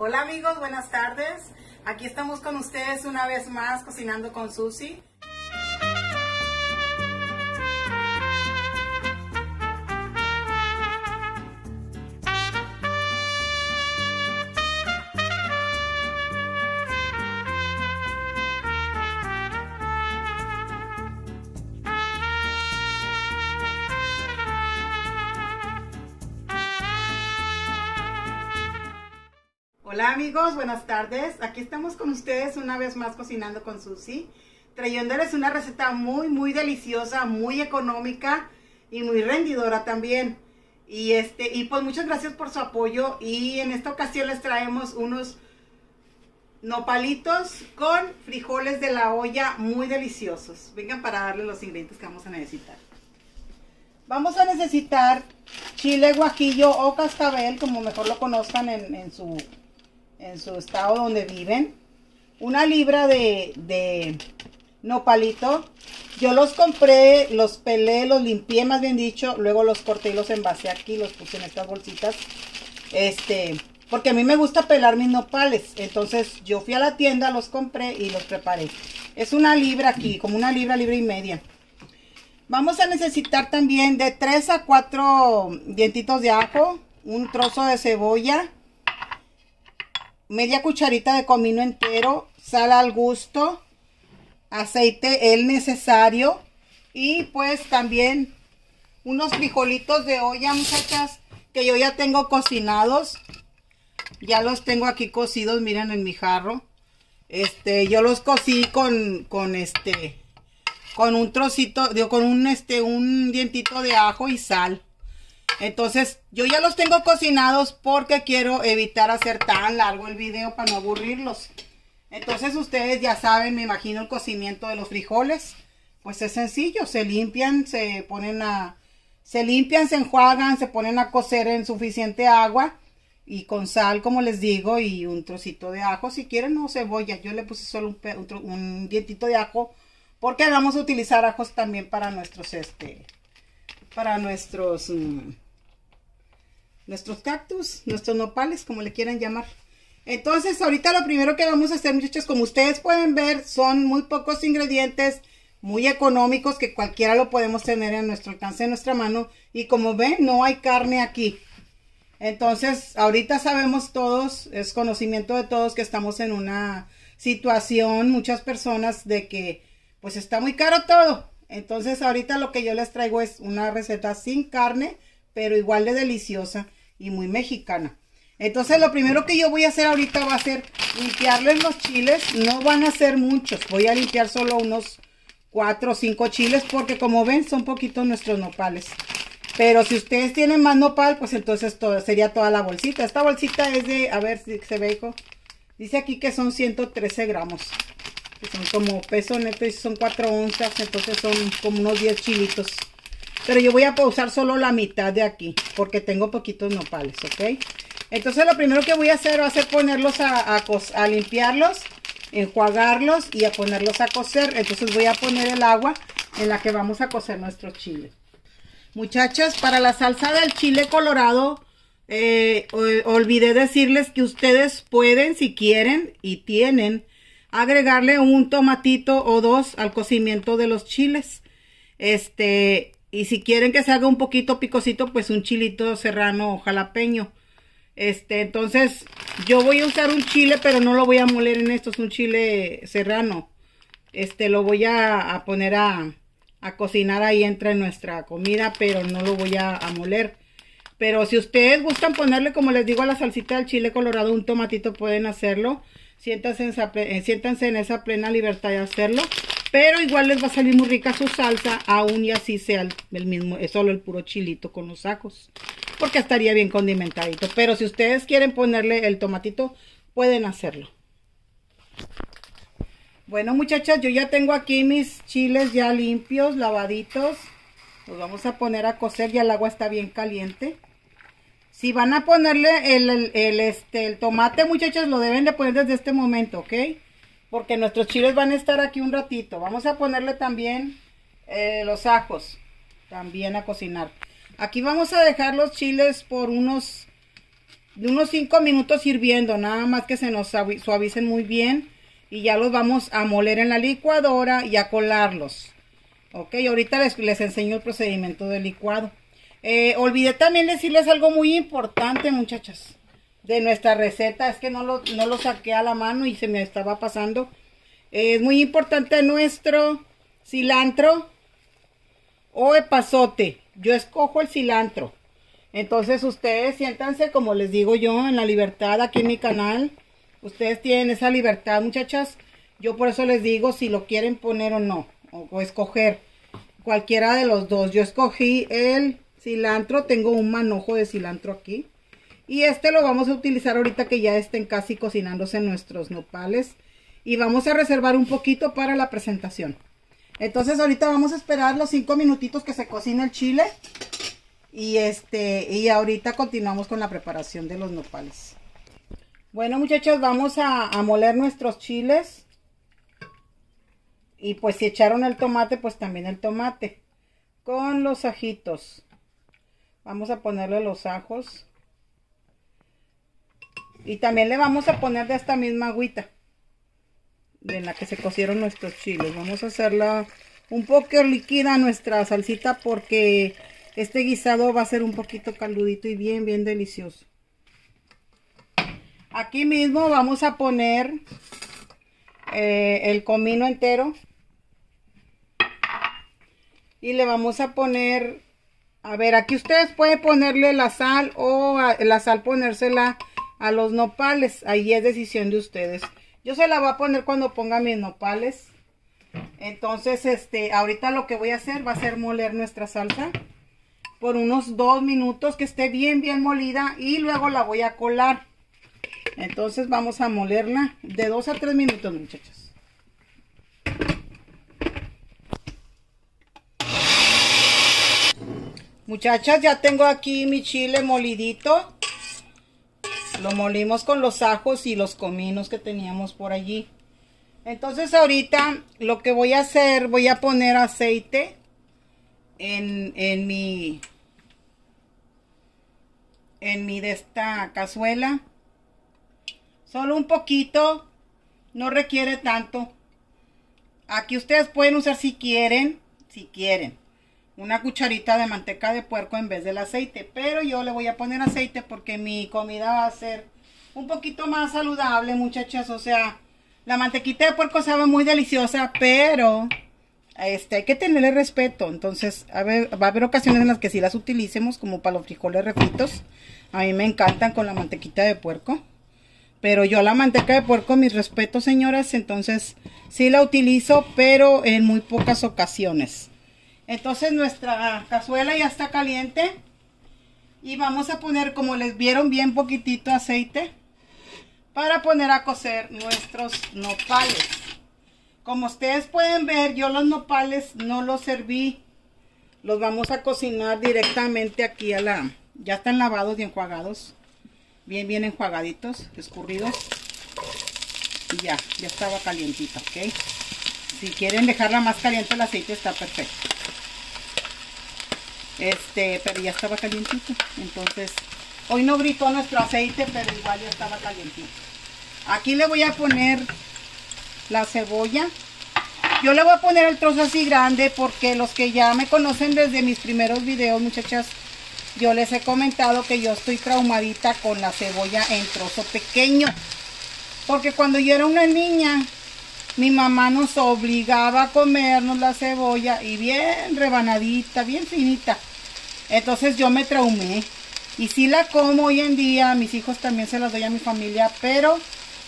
Hola amigos, buenas tardes. Aquí estamos con ustedes una vez más cocinando con Susi. Hola amigos, buenas tardes. Aquí estamos con ustedes una vez más cocinando con Susi, trayéndoles una receta muy muy deliciosa, muy económica y muy rendidora también. Y este y pues muchas gracias por su apoyo y en esta ocasión les traemos unos nopalitos con frijoles de la olla muy deliciosos. Vengan para darles los ingredientes que vamos a necesitar. Vamos a necesitar chile guajillo o cascabel, como mejor lo conozcan en su en su estado donde viven. Una libra de, de nopalito. Yo los compré, los pelé, los limpié más bien dicho. Luego los corté y los envasé aquí, los puse en estas bolsitas. Este, porque a mí me gusta pelar mis nopales. Entonces yo fui a la tienda, los compré y los preparé. Es una libra aquí, como una libra, libra y media. Vamos a necesitar también de 3 a 4 dientitos de ajo, un trozo de cebolla, media cucharita de comino entero, sal al gusto, aceite el necesario y pues también unos frijolitos de olla muchachas que yo ya tengo cocinados. Ya los tengo aquí cocidos, miren en mi jarro. Este, yo los cocí con, con este, con un trocito, digo, con un, este, un dientito de ajo y sal. Entonces, yo ya los tengo cocinados porque quiero evitar hacer tan largo el video para no aburrirlos. Entonces, ustedes ya saben, me imagino el cocimiento de los frijoles. Pues es sencillo, se limpian, se ponen a... Se limpian, se enjuagan, se ponen a cocer en suficiente agua y con sal, como les digo, y un trocito de ajo. Si quieren, no cebolla. Yo le puse solo un, un, dientito de ajo porque vamos a utilizar ajos también para nuestros, este, para nuestros... Mm, nuestros cactus, nuestros nopales, como le quieran llamar. Entonces, ahorita lo primero que vamos a hacer, muchachos, como ustedes pueden ver, son muy pocos ingredientes, muy económicos, que cualquiera lo podemos tener en nuestro alcance de nuestra mano. Y como ven, no hay carne aquí. Entonces, ahorita sabemos todos, es conocimiento de todos que estamos en una situación, muchas personas, de que pues está muy caro todo. Entonces, ahorita lo que yo les traigo es una receta sin carne, pero igual de deliciosa y muy mexicana. Entonces lo primero que yo voy a hacer ahorita va a ser limpiarles los chiles. No van a ser muchos. Voy a limpiar solo unos 4 o 5 chiles porque como ven son poquitos nuestros nopales. Pero si ustedes tienen más nopal, pues entonces todo, sería toda la bolsita. Esta bolsita es de, a ver si se ve, hijo. Dice aquí que son 113 gramos. Que son como peso neto y son 4 onzas. Entonces son como unos 10 chilitos. Pero yo voy a usar solo la mitad de aquí, porque tengo poquitos nopales, ¿ok? Entonces lo primero que voy a hacer va a ser ponerlos a, limpiarlos, enjuagarlos y a ponerlos a cocer. Entonces voy a poner el agua en la que vamos a cocer nuestros chiles. Muchachas, para la salsa del chile colorado, eh, olvidé decirles que ustedes pueden, si quieren y tienen, agregarle un tomatito o dos al cocimiento de los chiles. Este, y si quieren que se haga un poquito picosito, pues un chilito serrano o jalapeño. Este, entonces, yo voy a usar un chile, pero no lo voy a moler en esto, es un chile serrano. Este, lo voy a, poner a, cocinar ahí entre nuestra comida, pero no lo voy a, a, moler. Pero si ustedes gustan ponerle, como les digo, a la salsita del chile colorado, un tomatito, pueden hacerlo. Siéntanse en, esa, eh, siéntanse en esa plena libertad de hacerlo. Pero igual les va a salir muy rica su salsa, aún y así sea el, mismo, es solo el puro chilito con los ajos. Porque estaría bien condimentadito. Pero si ustedes quieren ponerle el tomatito, pueden hacerlo. Bueno muchachas, yo ya tengo aquí mis chiles ya limpios, lavaditos. Los vamos a poner a cocer, ya el agua está bien caliente. Si van a ponerle el, el, este, el tomate, muchachos, lo deben de poner desde este momento, ¿ok? Porque nuestros chiles van a estar aquí un ratito. Vamos a ponerle también eh, los ajos, también a cocinar. Aquí vamos a dejar los chiles por unos unos 5 minutos hirviendo, nada más que se nos suavicen muy bien. Y ya los vamos a moler en la licuadora y a colarlos. Ok, ahorita les, les enseño el procedimiento del licuado. Eh, olvidé también decirles algo muy importante, muchachas, de nuestra receta. Es que no lo, no lo saqué a la mano y se me estaba pasando. es muy importante nuestro cilantro o epazote. Yo escojo el cilantro. Entonces ustedes siéntanse, como les digo yo, en la libertad aquí en mi canal. Ustedes tienen esa libertad, muchachas. Yo por eso les digo si lo quieren poner o no. O, escoger cualquiera de los dos. Yo escogí el cilantro. Tengo un manojo de cilantro aquí. Y este lo vamos a utilizar ahorita que ya estén casi cocinándose nuestros nopales. Y vamos a reservar un poquito para la presentación. Entonces ahorita vamos a esperar los cinco minutitos que se cocine el chile. Y este, y ahorita continuamos con la preparación de los nopales. Bueno muchachos, vamos a, moler nuestros chiles. Y pues si echaron el tomate, pues también el tomate. Con los ajitos. Vamos a ponerle los ajos. Y también le vamos a poner de esta misma agüita de la que se cocieron nuestros chiles. Vamos a hacerla un poco líquida nuestra salsita porque este guisado va a ser un poquito caldudito y bien, bien delicioso. Aquí mismo vamos a poner eh, el comino entero. Y le vamos a poner, a ver, aquí ustedes pueden ponerle la sal o la sal ponérsela a los nopales. Ahí es decisión de ustedes. Yo se la voy a poner cuando ponga mis nopales. Entonces, este, ahorita lo que voy a hacer va a ser moler nuestra salsa por unos dos minutos que esté bien, bien molida y luego la voy a colar. Entonces vamos a molerla de dos a tres minutos, muchachos. Muchachas, ya tengo aquí mi chile molidito. Lo molimos con los ajos y los cominos que teníamos por allí. Entonces ahorita lo que voy a hacer, voy a poner aceite en, en mi en mi de esta cazuela. Solo un poquito, no requiere tanto. Aquí ustedes pueden usar si quieren, si quieren una cucharita de manteca de puerco en vez del aceite. Pero yo le voy a poner aceite porque mi comida va a ser un poquito más saludable, muchachas. O sea, la mantequita de puerco sabe muy deliciosa, pero este, hay que tenerle respeto. Entonces, a ver, va a haber ocasiones en las que sí las utilicemos, como para los frijoles refritos. A mí me encantan con la mantequita de puerco. Pero yo la manteca de puerco, mis respetos, señoras. Entonces, sí la utilizo, pero en muy pocas ocasiones. Entonces nuestra cazuela ya está caliente. Y vamos a poner, como les vieron, bien poquitito aceite. Para poner a cocer nuestros nopales. Como ustedes pueden ver, yo los nopales no los serví. Los vamos a cocinar directamente aquí a la... Ya están lavados y enjuagados. Bien, bien enjuagaditos, escurridos. Y ya, ya estaba calientito, ¿ok? Si quieren dejarla más caliente el aceite está perfecto. Este, pero ya estaba calientito. Entonces, hoy no gritó nuestro aceite, pero igual ya estaba calientito. Aquí le voy a poner la cebolla. Yo le voy a poner el trozo así grande porque los que ya me conocen desde mis primeros videos, muchachas, yo les he comentado que yo estoy traumadita con la cebolla en trozo pequeño. Porque cuando yo era una niña, mi mamá nos obligaba a comernos la cebolla y bien rebanadita, bien finita. Entonces yo me traumé. Y si la como hoy en día, mis hijos también se las doy a mi familia, pero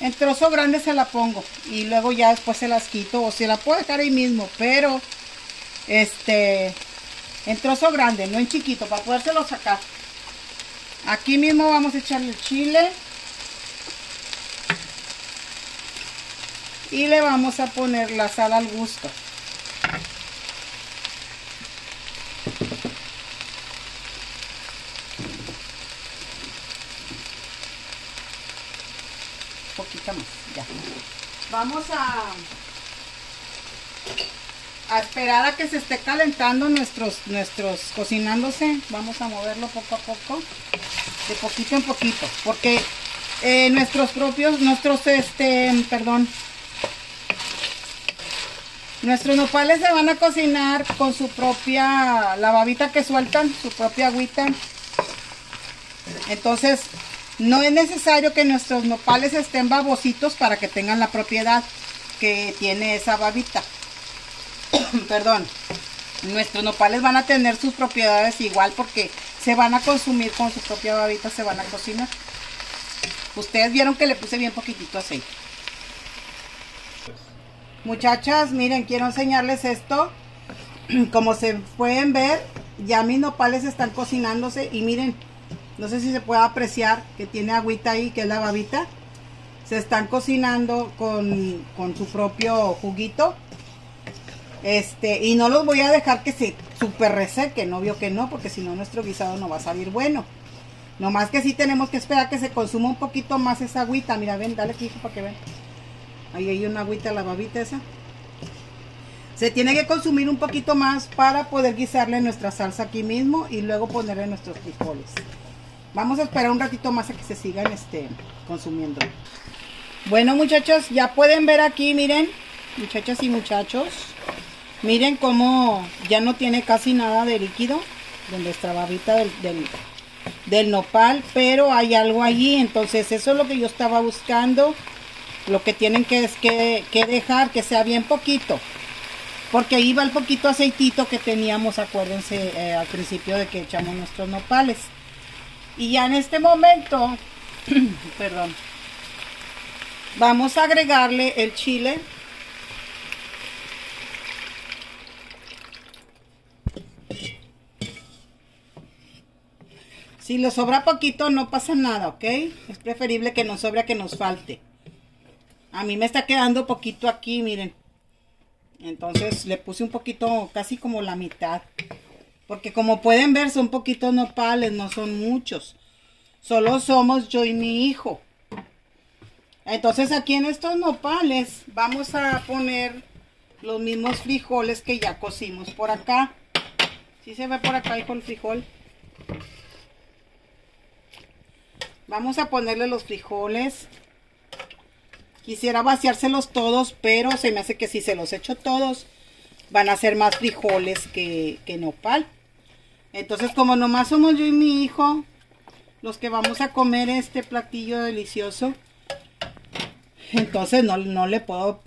en trozo grande se la pongo. Y luego ya después se las quito o se la puedo dejar ahí mismo, pero este, en trozo grande, no en chiquito, para podérselo sacar. Aquí mismo vamos a echarle el chile. Y le vamos a poner la sal al gusto. Ya. Vamos a... a esperar a que se esté calentando nuestros, nuestros cocinándose. Vamos a moverlo poco a poco, de poquito en poquito, porque eh, nuestros propios, nuestros, este, perdón, nuestros nopales se van a cocinar con su propia, la babita que sueltan, su propia agüita. Entonces, no es necesario que nuestros nopales estén babositos para que tengan la propiedad que tiene esa babita. Perdón. Nuestros nopales van a tener sus propiedades igual porque se van a consumir con su propia babita, se van a cocinar. Ustedes vieron que le puse bien poquitito aceite. Muchachas, miren, quiero enseñarles esto. Como se pueden ver, ya mis nopales están cocinándose y miren, no sé si se puede apreciar que tiene agüita ahí, que es la babita. Se están cocinando con, con su propio juguito. Este, y no los voy a dejar que se super resequen, obvio que no, porque si no nuestro guisado no va a salir bueno. Nomás que sí tenemos que esperar que se consuma un poquito más esa agüita. Mira, ven, dale aquí para que ven. Ahí hay una agüita, la babita esa. Se tiene que consumir un poquito más para poder guisarle nuestra salsa aquí mismo y luego ponerle nuestros frijoles. Vamos a esperar un ratito más a que se sigan este, consumiendo. Bueno muchachos, ya pueden ver aquí, miren, muchachas y muchachos. Miren cómo ya no tiene casi nada de líquido de nuestra babita del, del, nopal, pero hay algo allí, entonces eso es lo que yo estaba buscando. Lo que tienen que es que, dejar que sea bien poquito, porque iba el poquito aceitito que teníamos, acuérdense eh, al principio de que echamos nuestros nopales. Y ya en este momento, perdón, vamos a agregarle el chile. Si le sobra poquito no pasa nada, ¿ok? Es preferible que nos sobre a que nos falte. A mí me está quedando poquito aquí, miren. Entonces le puse un poquito, casi como la mitad. Porque como pueden ver son poquitos nopales, no son muchos. Solo somos yo y mi hijo. Entonces aquí en estos nopales vamos a poner los mismos frijoles que ya cocimos por acá. ¿Sí se ve por acá, hijo, el frijol? Vamos a ponerle los frijoles. Quisiera vaciárselos todos, pero se me hace que si se los echo todos, van a ser más frijoles que, que nopal. Entonces, como nomás somos yo y mi hijo, los que vamos a comer este platillo delicioso, entonces no, no le puedo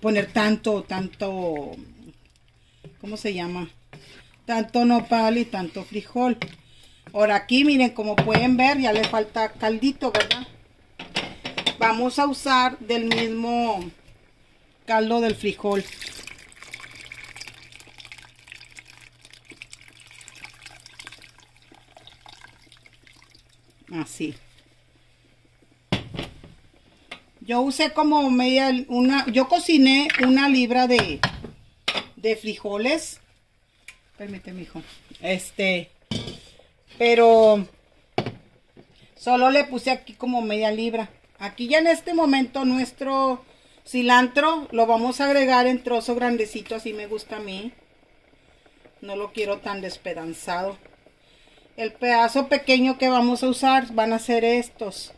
poner tanto, tanto, ¿cómo se llama? Tanto nopal y tanto frijol. Ahora aquí, miren, como pueden ver, ya le falta caldito, ¿verdad? Vamos a usar del mismo caldo del frijol. Yo usé como media, una, yo cociné una libra de, de frijoles. Permíteme, hijo. Este, pero solo le puse aquí como media libra. Aquí ya en este momento nuestro cilantro lo vamos a agregar en trozo grandecito, así me gusta a mí. No lo quiero tan despedanzado. El pedazo pequeño que vamos a usar van a ser estos.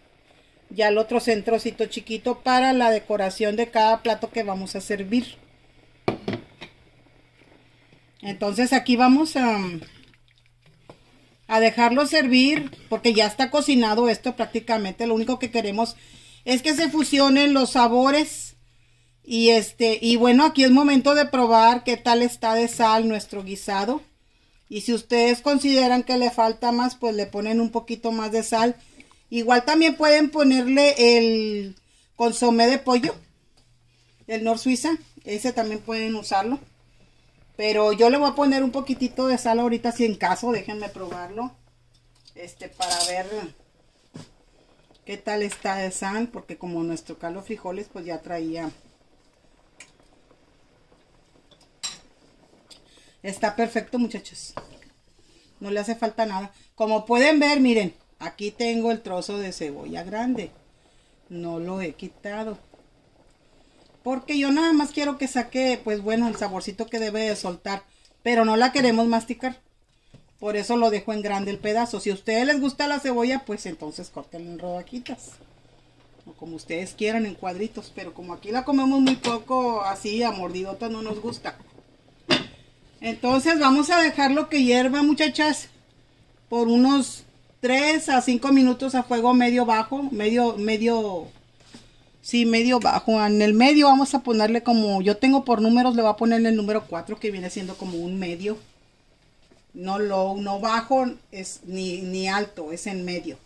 Ya el otro centrocito chiquito para la decoración de cada plato que vamos a servir. Entonces aquí vamos a, a dejarlo servir porque ya está cocinado esto prácticamente. Lo único que queremos es que se fusionen los sabores. Y este, y bueno, aquí es momento de probar qué tal está de sal nuestro guisado. Y si ustedes consideran que le falta más, pues le ponen un poquito más de sal. Igual también pueden ponerle el consomé de pollo, el Nor Suiza. Ese también pueden usarlo. Pero yo le voy a poner un poquitito de sal ahorita, si en caso, déjenme probarlo. Este, para ver qué tal está de sal, porque como nuestro caldo frijoles, pues ya traía Está perfecto, muchachos. No le hace falta nada. Como pueden ver, miren, aquí tengo el trozo de cebolla grande. No lo he quitado. Porque yo nada más quiero que saque, pues bueno, el saborcito que debe de soltar. Pero no la queremos masticar. Por eso lo dejo en grande el pedazo. Si a ustedes les gusta la cebolla, pues entonces corten en rodajitas. O como ustedes quieran, en cuadritos. Pero como aquí la comemos muy poco, así a mordidota no nos gusta. Entonces vamos a dejarlo que hierva, muchachas. Por unos 3 a 5 minutos a fuego medio bajo. Medio, medio Sí, medio bajo. En el medio vamos a ponerle como, yo tengo por números, le voy a poner el número 4 que viene siendo como un medio. No low, no bajo, es ni, ni alto, es en medio.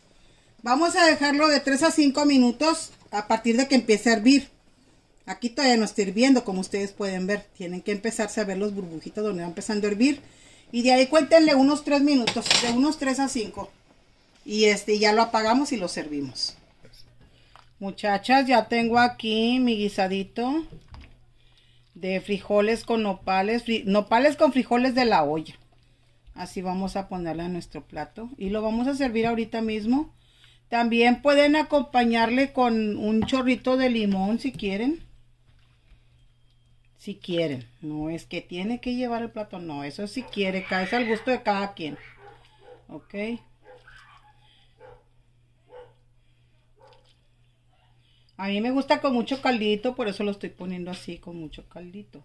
Vamos a dejarlo de 3 a 5 minutos a partir de que empiece a hervir. Aquí todavía no está hirviendo, como ustedes pueden ver. Tienen que empezarse a ver los burbujitos donde va empezando a hervir. Y de ahí cuéntenle unos 3 minutos, de unos 3 a 5. Y este ya lo apagamos y lo servimos. Muchachas, ya tengo aquí mi guisadito de frijoles con nopales, nopales con frijoles de la olla. Así vamos a ponerle a nuestro plato y lo vamos a servir ahorita mismo. También pueden acompañarle con un chorrito de limón si quieren. Si quieren, no es que tiene que llevar el plato, no, eso si quiere, es al gusto de cada quien. Ok. A mí me gusta con mucho caldito, por eso lo estoy poniendo así, con mucho caldito.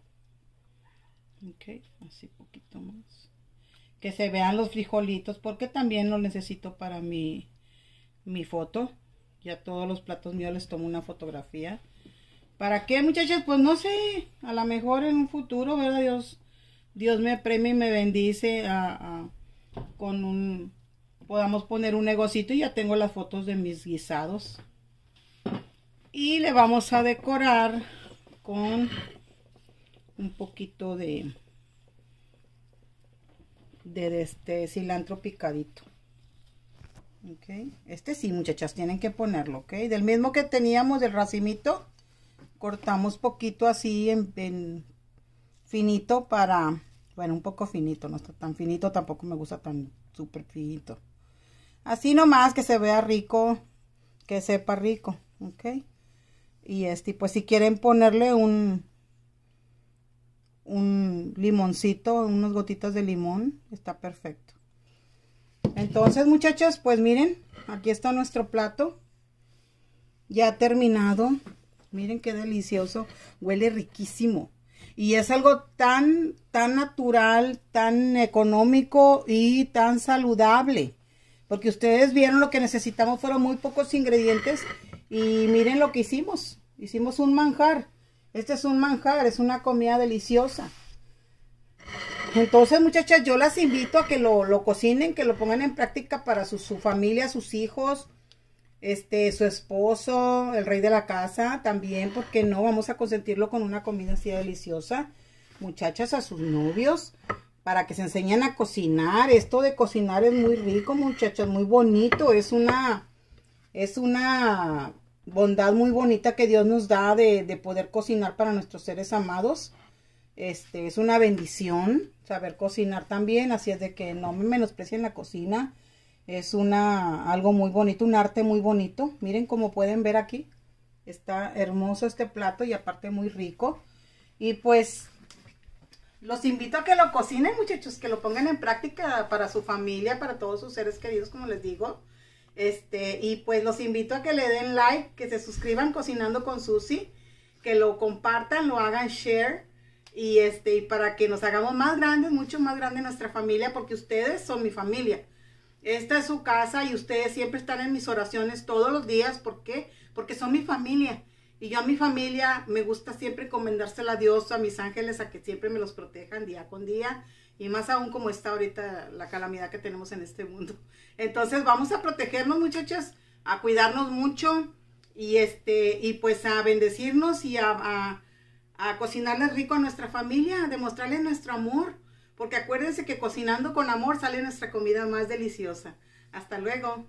Ok, así poquito más. Que se vean los frijolitos, porque también lo necesito para mi, mi foto. Ya todos los platos míos les tomo una fotografía. ¿Para qué, muchachos? Pues no sé, a lo mejor en un futuro, ¿verdad? Dios, Dios me premia y me bendice con un... Podamos poner un negocito y ya tengo las fotos de mis guisados. Y le vamos a decorar con un poquito de, de este cilantro picadito. Ok, este sí, muchachas, tienen que ponerlo, ok. Del mismo que teníamos del racimito, cortamos poquito así en, finito para, bueno, un poco finito, no está tan finito, tampoco me gusta tan súper finito. Así nomás que se vea rico, que sepa rico, ok. Y este, pues si quieren ponerle un, un limoncito, unas gotitas de limón, está perfecto. Entonces, muchachos, pues miren, aquí está nuestro plato. Ya terminado. Miren qué delicioso. Huele riquísimo. Y es algo tan, tan natural, tan económico y tan saludable. Porque ustedes vieron lo que necesitamos, fueron muy pocos ingredientes y miren lo que hicimos. Hicimos un manjar. Este es un manjar, es una comida deliciosa. Entonces, muchachas, yo las invito a que lo, cocinen, que lo pongan en práctica para su, familia, sus hijos, este, su esposo, el rey de la casa, también, porque no vamos a consentirlo con una comida así deliciosa. Muchachas, a sus novios, para que se enseñen a cocinar. Esto de cocinar es muy rico, muchachas, muy bonito. Es una, es una bondad muy bonita que Dios nos da de, poder cocinar para nuestros seres amados. Este es una bendición saber cocinar también, así es de que no me menosprecien la cocina. Es una algo muy bonito, un arte muy bonito. Miren como pueden ver aquí. Está hermoso este plato y aparte muy rico. Y pues los invito a que lo cocinen, muchachos, que lo pongan en práctica para su familia, para todos sus seres queridos, como les digo. Este, y pues los invito a que le den like, que se suscriban Cocinando con Susi, que lo compartan, lo hagan share y este, y para que nos hagamos más grandes, mucho más grande nuestra familia, porque ustedes son mi familia. Esta es su casa y ustedes siempre están en mis oraciones todos los días. ¿Por qué? Porque son mi familia. Y yo a mi familia me gusta siempre encomendársela a Dios, a mis ángeles, a que siempre me los protejan día con día y más aún como está ahorita la calamidad que tenemos en este mundo. Entonces vamos a protegernos muchachas, a cuidarnos mucho y este y pues a bendecirnos y a, a, a cocinarles rico a nuestra familia, a demostrarles nuestro amor, porque acuérdense que cocinando con amor sale nuestra comida más deliciosa. Hasta luego.